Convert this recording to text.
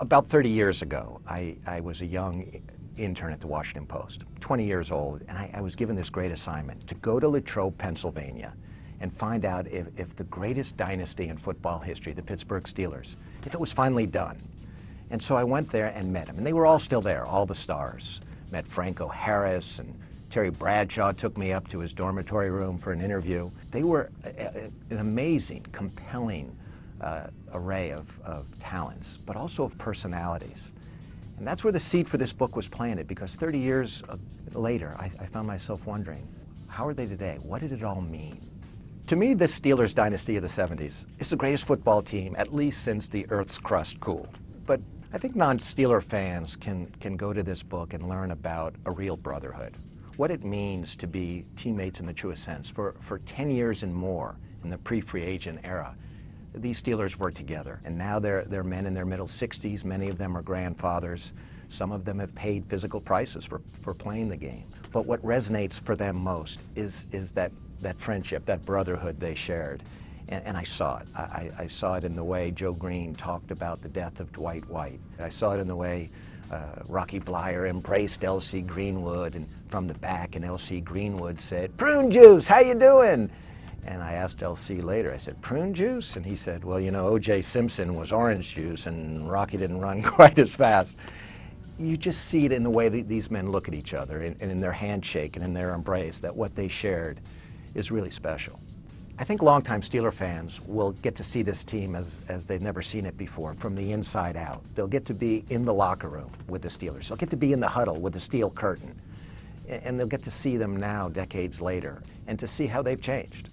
About 30 years ago, I, I was a young intern at the Washington Post, 20 years old, and I, I was given this great assignment to go to Latrobe, Pennsylvania, and find out if, if the greatest dynasty in football history, the Pittsburgh Steelers, if it was finally done. And so I went there and met them, and they were all still there, all the stars. Met Franco Harris, and Terry Bradshaw took me up to his dormitory room for an interview. They were a, a, an amazing, compelling uh, array of, of talents, but also of personalities. And that's where the seed for this book was planted because 30 years uh, later, I, I, found myself wondering, how are they today? What did it all mean? To me, this Steelers dynasty of the 70s is the greatest football team, at least since the Earth's crust cooled. But I think non-Steeler fans can, can go to this book and learn about a real brotherhood, what it means to be teammates in the truest sense. For, for 10 years and more in the pre-free agent era, these Steelers were together. And now they're, they're men in their middle 60s. Many of them are grandfathers. Some of them have paid physical prices for, for playing the game. But what resonates for them most is, is that, that friendship, that brotherhood they shared. And, and I saw it. I, I, saw it in the way Joe Greene talked about the death of Dwight White. I saw it in the way uh, Rocky Bleier embraced L.C. Greenwood and from the back, and L.C. Greenwood said, "Prune juice, how you doing?" And I asked LC later, I said, prune juice? And he said, well, you know, O.J. Simpson was orange juice and Rocky didn't run quite as fast. You just see it in the way that these men look at each other and, in their handshake and in their embrace, that what they shared is really special. I think longtime Steeler fans will get to see this team as, as they've never seen it before, from the inside out. They'll get to be in the locker room with the Steelers. They'll get to be in the huddle with the steel curtain. And they'll get to see them now, decades later, and to see how they've changed.